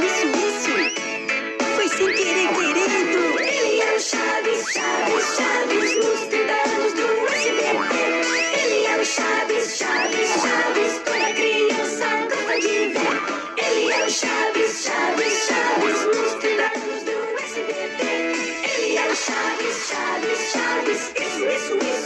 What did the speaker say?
isso, isso, isso. Foi sem querer, querendo. Ele é o Chaves, Chaves, Chaves, nos cuidados do SBT. Ele é o Chaves, Chaves, Chaves, toda criança gosta de ver. Ele é o Chaves, Chaves, Chaves, nos cuidados do SBT. Ele é o Chaves, Chaves, Chaves, isso, isso, isso.